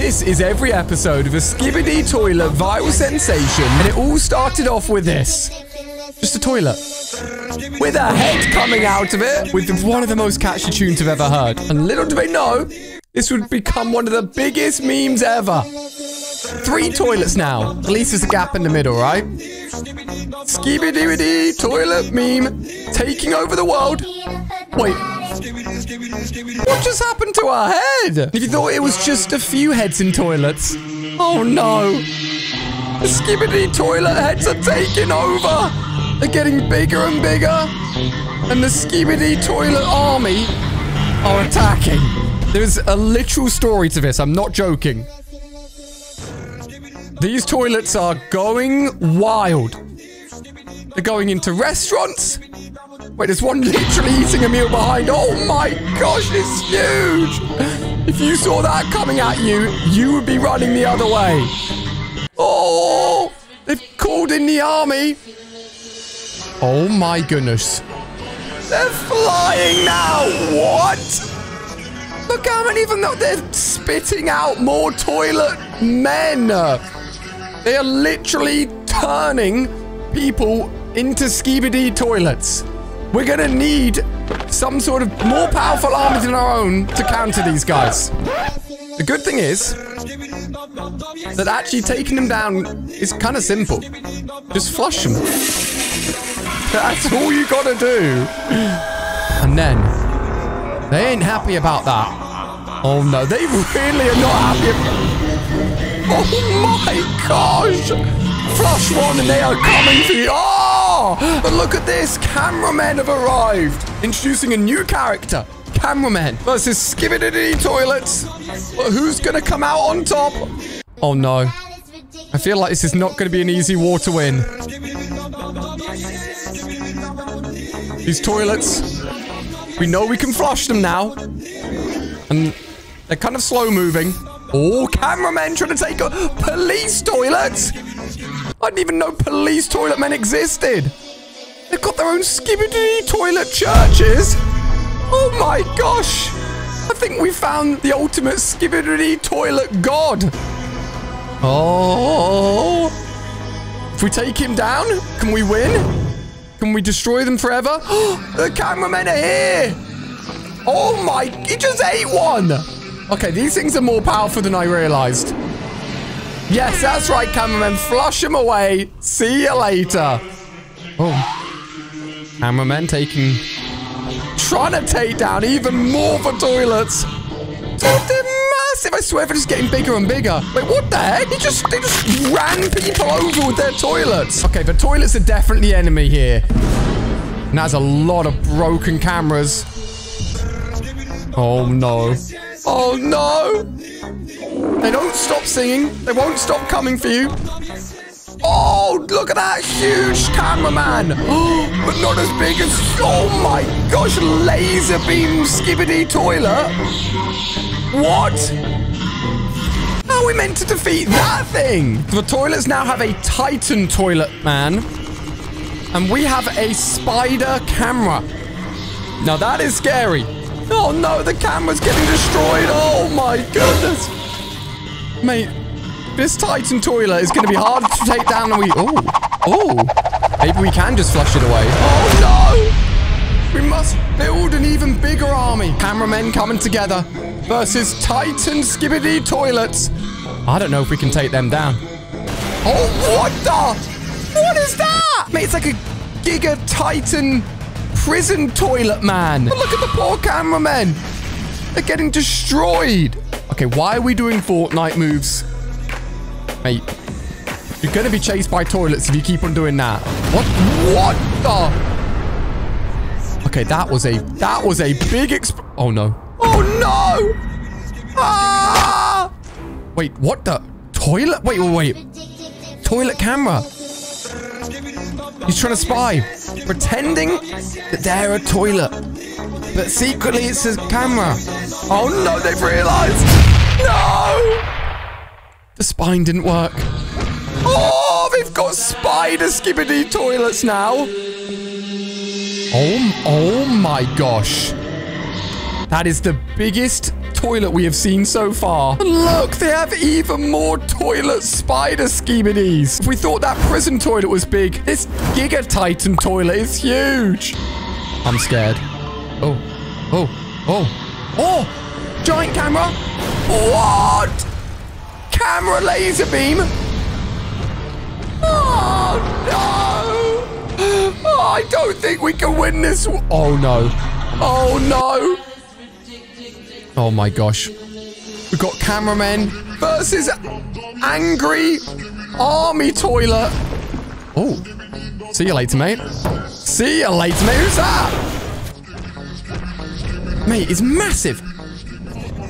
This is every episode of a Skibidi Toilet viral sensation, and it all started off with this. Just a toilet. With a head coming out of it, with one of the most catchy tunes I've ever heard. And little do they know, this would become one of the biggest memes ever. Three toilets now. At least there's a gap in the middle, right? Skibidi toilet meme taking over the world. Wait, what just happened to our head? If you thought it was just a few heads in toilets. Oh no. The skibidi toilet heads are taking over. They're getting bigger and bigger. And the skibidi toilet army are attacking. There's a literal story to this. I'm not joking. These toilets are going wild. They're going into restaurants. Wait, there's one literally eating a meal behind. Oh my gosh, it's huge. If you saw that coming at you, you would be running the other way. Oh, they've called in the army. Oh my goodness. They're flying now. What? Look how many of them they're spitting out more toilet men. They are literally turning people into skibidi toilets. We're gonna need some sort of more powerful army than our own to counter these guys. The good thing is that actually taking them down is kind of simple. Just flush them. That's all you gotta do. And then, they ain't happy about that. Oh no, they really are not happy. Oh my gosh! Flush one and they are coming for you. Oh! But look at this. Cameramen have arrived. Introducing a new character. Cameraman versus Skibidi Toilets. But who's to come out on top? Oh, no. I feel like this is not to be an easy war to win. These toilets, we know we can flush them now. And they're kind of slow moving. Oh, cameramen trying to take a police toilet. I didn't even know police toilet men existed. They've got their own skibidi toilet churches. Oh my gosh. I think we found the ultimate skibidi toilet god. Oh. If we take him down, can we win? Can we destroy them forever? the cameramen are here. Oh my, he just ate one. Okay, these things are more powerful than I realized. Yes, that's right, cameraman. Flush him away. See you later. Oh. Cameraman taking... Trying to take down even more for toilets. Massive. I swear they're just getting bigger and bigger. Wait, what the heck? They just, they just ran people over with their toilets. Okay, the toilets are definitely enemy here. And that's a lot of broken cameras. Oh, no. Oh, no. They don't stop singing. They won't stop coming for you. Oh, look at that huge cameraman. But not as big as... Oh my gosh, laser beam skibidi toilet. What? How are we meant to defeat that thing? The toilets now have a Titan toilet man. And we have a spider camera. Now that is scary. Oh no, the camera's getting destroyed. Oh my goodness. Mate, this Titan toilet is going to be hard to take down than we... Oh, oh. Maybe we can just flush it away. Oh, no! We must build an even bigger army. Cameramen coming together versus Titan skibidi toilets. I don't know if we can take them down. Oh, what the? What is that? Mate, it's like a Giga Titan prison toilet, man. But look at the poor cameramen. They're getting destroyed. Okay, why are we doing Fortnite moves? Mate, you're going to be chased by toilets if you keep on doing that. What? What the? Okay, that was a that was a big exp- Oh no. Oh no! Ah! Wait, what the? Toilet? Wait, wait, wait. Toilet camera. He's trying to spy. Pretending that they're a toilet. But secretly it's a camera. Oh no, they've realized. No! The spine didn't work. Oh, they've got spider skibidi toilets now. Oh, oh my gosh. That is the biggest toilet we have seen so far. Look, they have even more toilet spider skibidis. If we thought that prison toilet was big, this Giga Titan toilet is huge. I'm scared. Oh, oh, oh, oh, giant camera. What? Camera laser beam. Oh, no. Oh, I don't think we can win this. Oh, no. Oh, no. Oh, my gosh. We've got cameramen versus angry army toilet. Oh. See you later, mate. See you later, mate. Who's that? Mate, it's massive.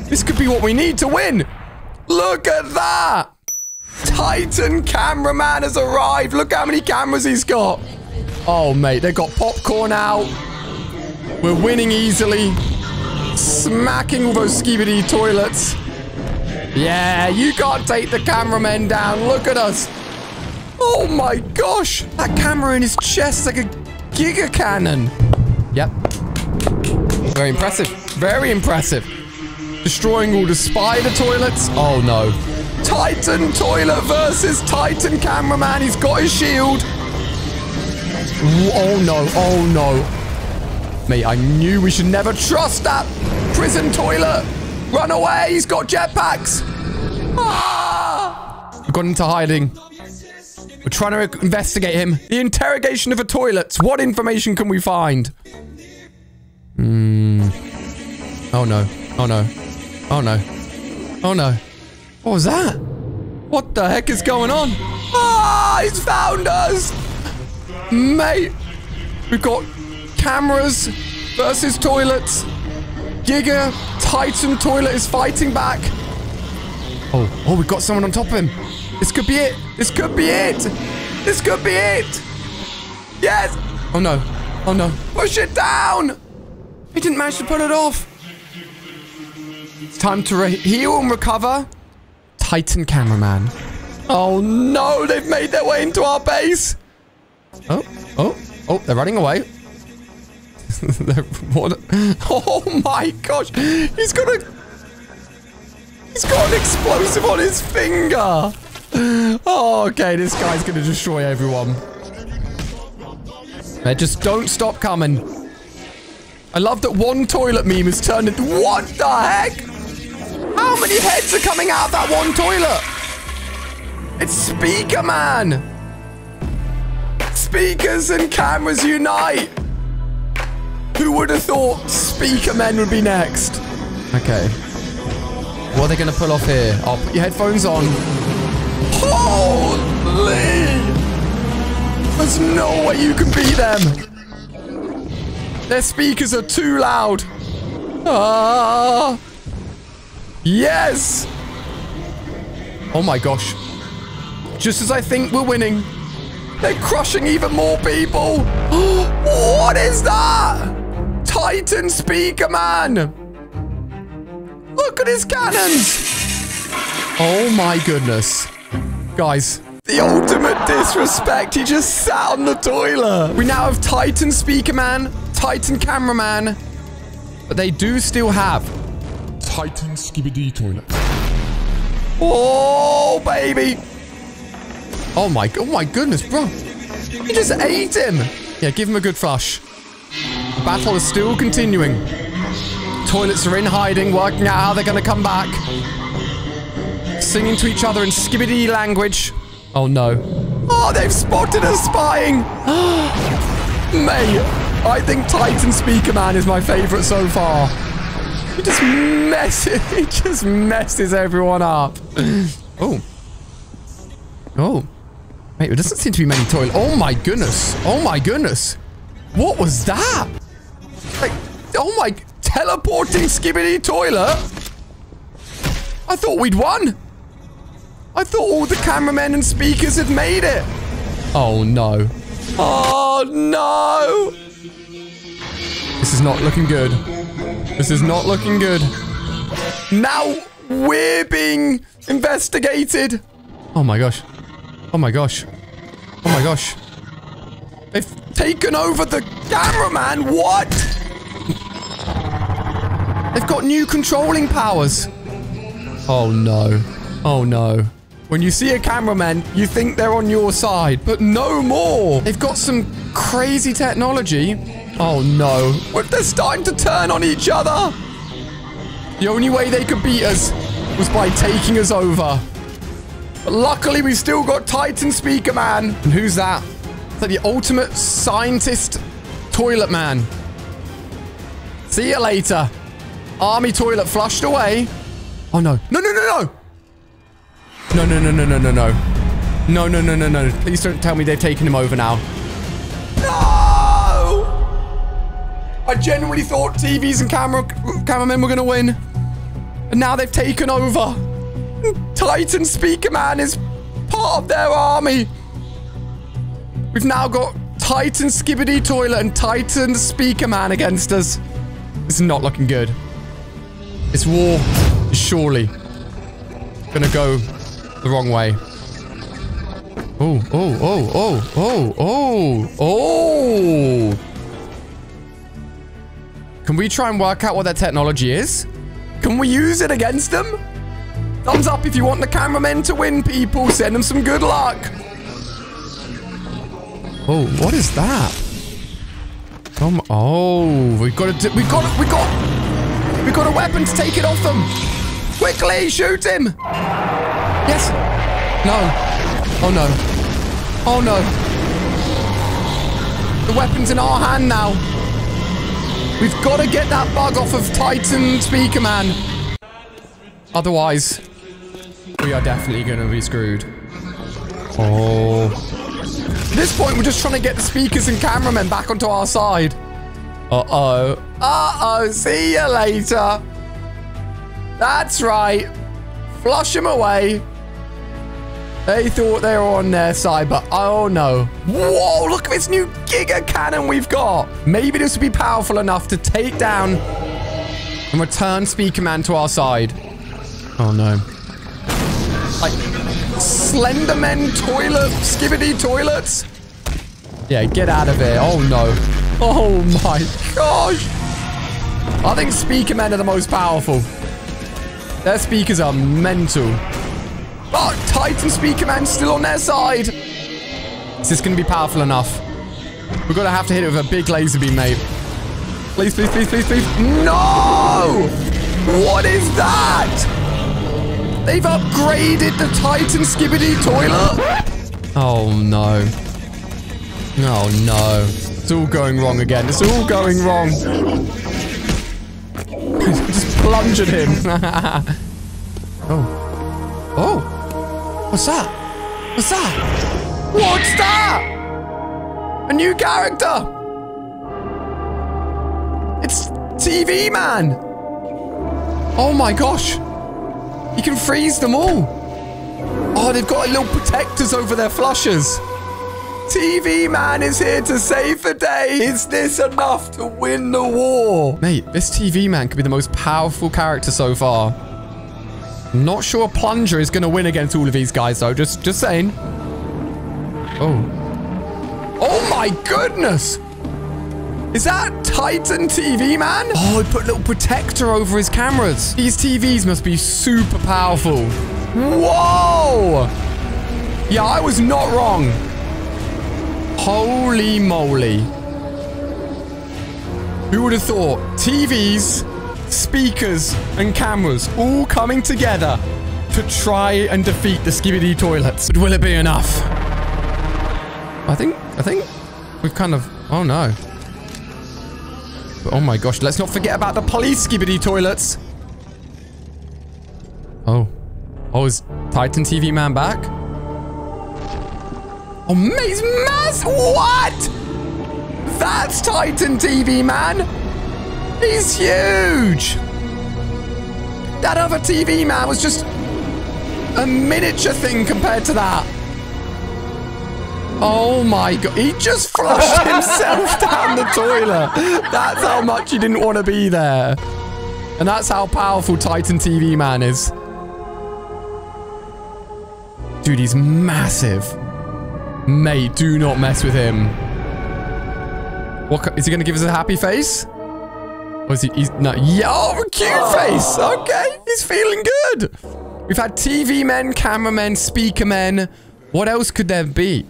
This could be what we need to win. Look at that. Titan cameraman has arrived. Look how many cameras he's got. Oh, mate, they've got popcorn out. We're winning easily. Smacking all those skibidi toilets. Yeah, you can't take the cameramen down. Look at us. Oh my gosh. That camera in his chest like a giga cannon. Yep. Very impressive. Very impressive. Destroying all the spider toilets. Oh no. Titan toilet versus Titan cameraman. He's got his shield. Oh no. Oh no. Mate, I knew we should never trust that prison toilet. Run away. He's got jetpacks. Ah! We've gone into hiding. We're trying to investigate him. The interrogation of a toilet. What information can we find? Hmm. Oh no. Oh no. Oh no. Oh no. What was that? What the heck is going on? Ah, he's found us! Mate, we've got cameras versus toilets. Giga Titan toilet is fighting back. Oh, oh, we've got someone on top of him. This could be it. This could be it. This could be it. Yes. Oh no. Oh no. Push it down. He didn't manage to put it off. Time to heal and recover. Titan cameraman. Oh no, they've made their way into our base. Oh, oh, oh, they're running away. Oh my gosh, he's got a... He's got an explosive on his finger. Oh, okay, this guy's gonna destroy everyone. They just don't stop coming. I love that one toilet meme has turned into... What the heck? How many heads are coming out of that one toilet? It's Speaker Man. Speakers and cameras unite. Who would have thought Speaker Men would be next? Okay. What are they going to pull off here? I'll put your headphones on. Holy! There's no way you can beat them. Their speakers are too loud. Ah! Yes! Oh my gosh. Just as I think we're winning, they're crushing even more people. what is that? Titan Speaker Man. Look at his cannons. Oh my goodness. Guys, the ultimate disrespect. He just sat on the toilet. We now have Titan Speaker Man, Titan Cameraman, but they do still have Titan Skibidi Toilet. Oh, baby. Oh my, oh my goodness, bro. He just ate him. Yeah, give him a good flush. The battle is still continuing. Toilets are in hiding, working out how they're going to come back. Singing to each other in skibidi language. Oh no. Oh, they've spotted us spying. Mate, I think Titan Speaker Man is my favorite so far. He just messes, he just messes everyone up. Oh. Oh. Wait, there doesn't seem to be many toilets. Oh my goodness. Oh my goodness. What was that? Like, oh my, teleporting skibidi toilet? I thought we'd won. I thought all the cameramen and speakers had made it. Oh no. Oh no. This is not looking good. This is not looking good. Now we're being investigated. Oh my gosh. Oh my gosh. Oh my gosh. They've taken over the cameraman. What? They've got new controlling powers. Oh no. Oh no. When you see a cameraman, you think they're on your side, but no more. They've got some crazy technology. Oh no. But they're starting to turn on each other. The only way they could beat us was by taking us over. But luckily, we still got Titan Speaker Man. And who's that? Is that the ultimate scientist toilet man? See you later. Army toilet flushed away. Oh no. No, no, no, no. No, no, no, no, no, no, no. No, no, no, no, no. Please don't tell me they've taken him over now. I genuinely thought TVs and camera cameramen were going to win. And now they've taken over. Titan Speaker Man is part of their army. We've now got Titan Skibidi Toilet and Titan Speaker Man against us. Is not looking good. This war is surely gonna go the wrong way. Oh, oh, oh, oh, oh, oh, oh. Can we try and work out what their technology is? Can we use it against them? Thumbs up if you want the cameramen to win, people. Send them some good luck. Oh, what is that? Come, oh, we got to, we got, it. we got, we got a weapon to take it off them. Quickly, shoot him. Yes. No. Oh no. Oh no. The weapon's in our hand now. We've got to get that bug off of Titan Speaker Man. Otherwise, we are definitely going to be screwed. Oh. At this point, we're just trying to get the speakers and cameramen back onto our side. Uh-oh. Uh-oh. See you later. That's right. Flush him away. They thought they were on their side, but oh no. Whoa, look at this new Giga Cannon we've got. Maybe this will be powerful enough to take down and return Speaker Man to our side. Oh no. Like, Slenderman toilet, skibidi toilets? Yeah, get out of here. Oh no. Oh my gosh. I think Speaker Men are the most powerful. Their speakers are mental. Oh, Titan Speaker Man still on their side. Is this going to be powerful enough? We're going to have to hit it with a big laser beam, mate. Please, please, please, please, please. No! What is that? They've upgraded the Titan Skibidi toilet. Oh, no. Oh, no. It's all going wrong again. It's all going wrong. Just plunge at him. oh. Oh. What's that? What's that? What's that? A new character. It's TV Man. Oh my gosh. You can freeze them all. Oh, they've got little protectors over their flushers. TV Man is here to save the day. Is this enough to win the war? Mate, this TV Man could be the most powerful character so far. Not sure Plunger is going to win against all of these guys, though. Just, just saying. Oh. Oh, my goodness. Is that Titan TV, man? Oh, he put a little protector over his cameras. These TVs must be super powerful. Whoa. Yeah, I was not wrong. Holy moly. Who would have thought? TVs speakers, and cameras all coming together to try and defeat the Skibidi toilets. But will it be enough? I think, I think we've kind of, oh no. But oh my gosh, let's not forget about the police Skibidi toilets. Oh. Oh, is Titan TV Man back? Oh, he's mass. What? That's Titan TV Man. He's huge! That other TV man was just a miniature thing compared to that. Oh my god. He just flushed himself down the toilet. That's how much he didn't want to be there. And that's how powerful Titan TV Man is. Dude, he's massive. Mate, do not mess with him. What is he going to give us a happy face? Was he? He's no. Yo, oh, cute face. Oh. Okay, he's feeling good. We've had TV men, cameramen, speaker men. What else could there be?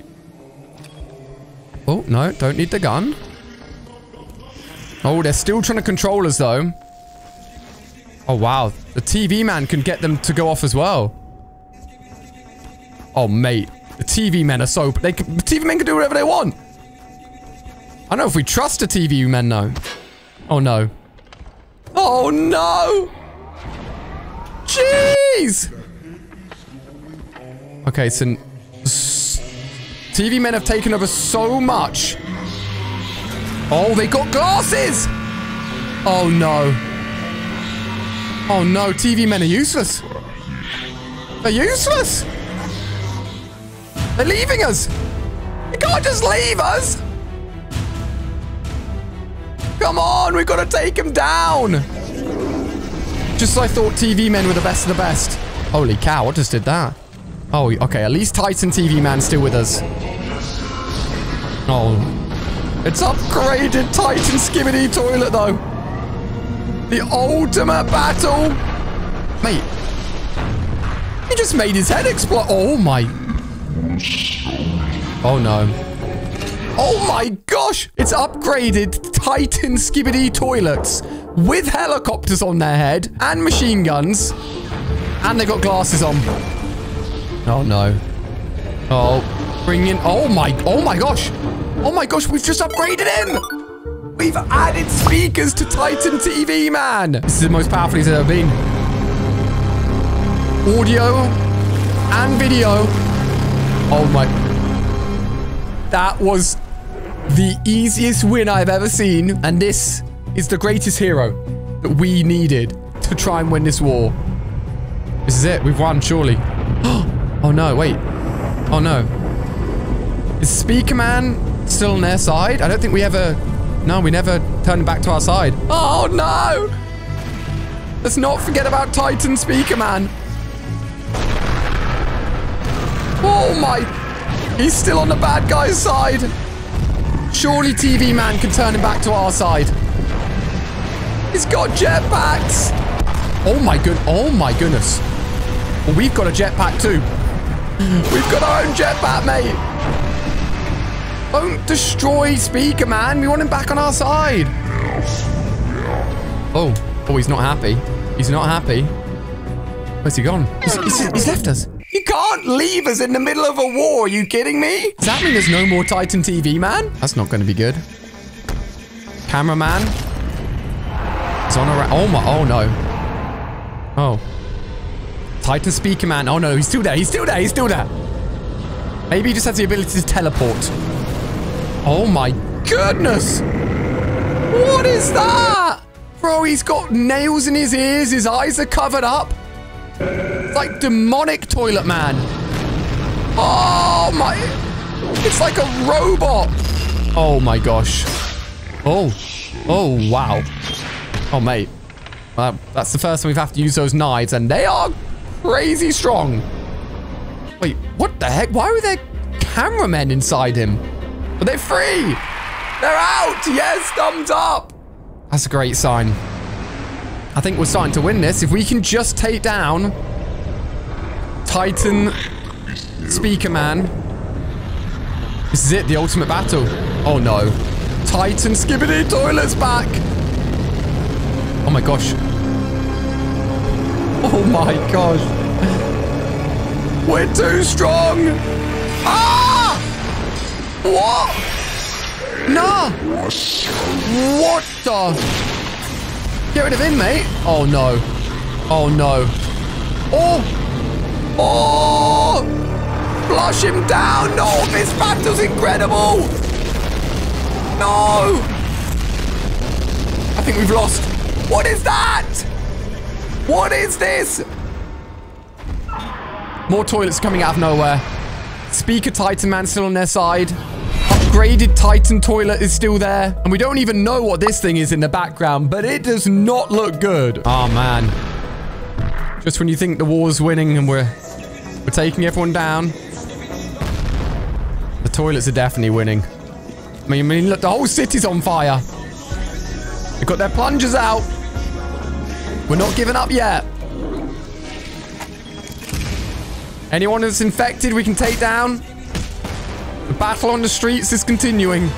Oh no, don't need the gun. Oh, they're still trying to control us though. Oh wow, the TV man can get them to go off as well. Oh mate, the TV men are so they can, the TV men can do whatever they want. I don't know if we trust the TV men though. Oh no. Oh no! Jeez! Okay, so... TV men have taken over so much. Oh, they got glasses! Oh no. Oh no, TV men are useless. They're useless! They're leaving us! You can't just leave us! Come on, we've got to take him down. Just so I thought TV men were the best of the best. Holy cow, what just did that? Oh, okay, at least Titan TV man's still with us. Oh. It's upgraded Titan Skibidi Toilet, though. The ultimate battle. Mate. He just made his head explode. Oh, my. Oh, no. Oh my gosh! It's upgraded Titan Skibidi toilets with helicopters on their head and machine guns. And they've got glasses on. Oh no. Oh, bring in. Oh my. Oh my gosh. Oh my gosh, we've just upgraded him. We've added speakers to Titan TV, man. This is the most powerful he's ever been. Audio and video. Oh my. That was the easiest win I've ever seen. And this is the greatest hero that we needed to try and win this war. This is it. We've won, surely. oh, no. Wait. Oh, no. Is Speaker Man still on their side? I don't think we ever... No, we never turned back to our side. Oh, no! Let's not forget about Titan Speaker Man. Oh, my... He's still on the bad guy's side. Surely TV Man can turn him back to our side. He's got jetpacks. Oh my good. Oh my goodness. Well, we've got a jetpack too. We've got our own jetpack, mate. Don't destroy Speaker Man. We want him back on our side. Oh. Oh, he's not happy. He's not happy. Where's he gone? He's, he's, he's left us. You can't leave us in the middle of a war. Are you kidding me? Does that mean there's no more Titan TV, man? That's not going to be good. Cameraman. It's on a... Oh, my... Oh, no. Oh. Titan Speaker Man. Oh, no. He's still there. He's still there. He's still there. Maybe he just has the ability to teleport. Oh, my goodness. What is that? Bro, he's got nails in his ears. His eyes are covered up. Like demonic toilet man. Oh my. It's like a robot. Oh my gosh. Oh. Oh, wow. Oh, mate. Uh, that's the first time we've have to use those knives, and they are crazy strong. Wait, what the heck? Why were there cameramen inside him? Are they free? They're out! Yes, thumbs up! That's a great sign. I think we're starting to win this. If we can just take down Titan Speaker Man. This is it, the ultimate battle. Oh no. Titan Skibidi Toilet's back. Oh my gosh. Oh my gosh. We're too strong. Ah! What? Nah. What the? Get rid of him, mate. Oh, no. Oh, no. Oh! Flush him down! No, this battle's incredible! No! I think we've lost. What is that? What is this? More toilets coming out of nowhere. Speaker Titan Man still on their side upgraded Titan toilet is still there. And we don't even know what this thing is in the background, but it does not look good. Oh, man. Just when you think the war's winning and we're, we're taking everyone down. Toilets are definitely winning. I mean, I mean, look, the whole city's on fire. They've got their plungers out. We're not giving up yet. Anyone that's infected, we can take down. The battle on the streets is continuing.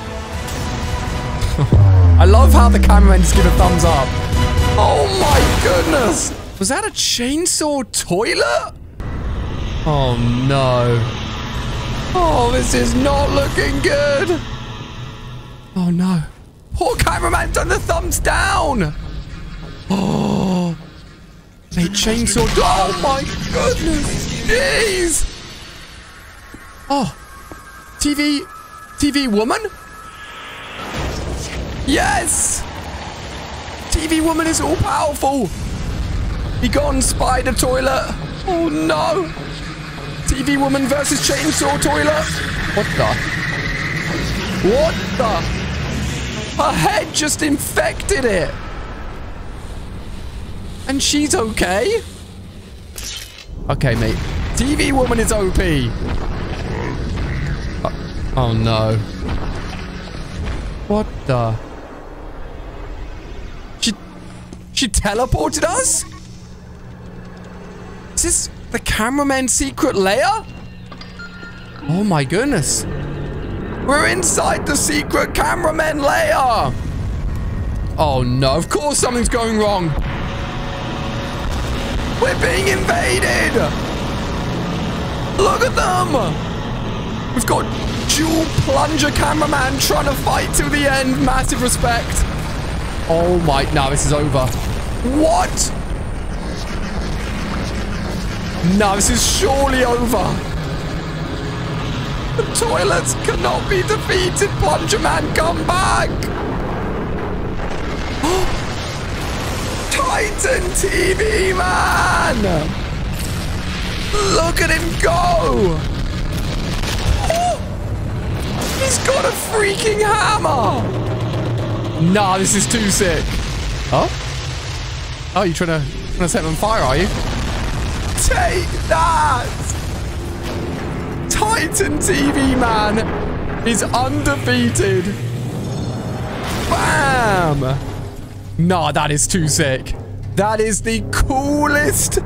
I love how the cameramen just give a thumbs up. Oh my goodness. Was that a chainsaw toilet? Oh no. Oh, this is not looking good. Oh no. Poor cameraman done the thumbs down. Oh. They chainsaw. Oh my goodness. Jeez. Oh. TV. TV woman? Yes. TV woman is all powerful. Be gone, spider toilet. Oh no. TV woman versus chainsaw toilet. What the? What the? Her head just infected it. And she's okay? Okay, mate. TV woman is OP. Uh, oh no. What the? She... She teleported us? Is this the cameraman's secret lair? Oh my goodness. We're inside the secret cameraman lair. Oh no, of course something's going wrong. We're being invaded. Look at them. We've got dual plunger cameraman trying to fight till the end. Massive respect. Oh my, now this is over. What? No, this is surely over. The toilets cannot be defeated. Plunger Man, come back. Titan TV Man. Look at him go. He's got a freaking hammer. Nah, this is too sick. Oh? Oh, you trying to, trying to set him on fire, are you? Take that! Titan TV man is undefeated. Bam! Nah, that is too sick. That is the coolest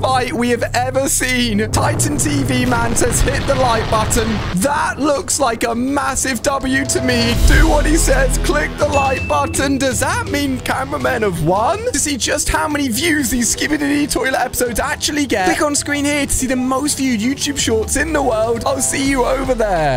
fight we have ever seen. Titan TV man says hit the like button. That looks like a massive W to me. Do what he says. Click the like button. Does that mean cameramen have won? To see just how many views these Skibidi Toilet episodes actually get, click on screen here to see the most viewed YouTube shorts in the world. I'll see you over there.